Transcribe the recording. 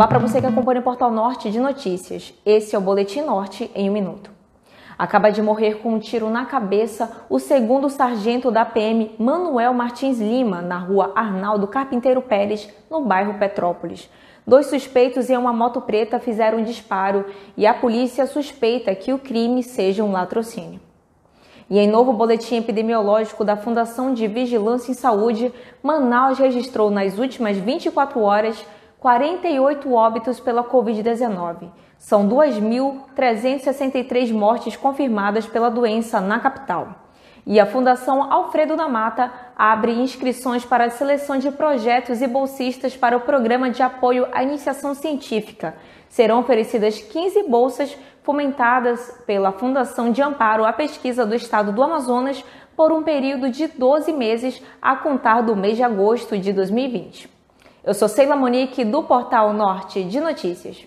Olá para você que acompanha o Portal Norte de Notícias. Esse é o Boletim Norte em um minuto. Acaba de morrer com um tiro na cabeça o segundo sargento da PM Manuel Martins Lima, na rua Arnaldo Carpinteiro Pérez, no bairro Petrópolis. Dois suspeitos em uma moto preta fizeram um disparo e a polícia suspeita que o crime seja um latrocínio. E em novo boletim epidemiológico da Fundação de Vigilância em Saúde, Manaus registrou nas últimas 24 horas 48 óbitos pela Covid-19. São 2.363 mortes confirmadas pela doença na capital. E a Fundação Alfredo da Mata abre inscrições para a seleção de projetos e bolsistas para o Programa de Apoio à Iniciação Científica. Serão oferecidas 15 bolsas fomentadas pela Fundação de Amparo à Pesquisa do Estado do Amazonas por um período de 12 meses a contar do mês de agosto de 2020. Eu sou Sheila Monique, do Portal Norte de Notícias.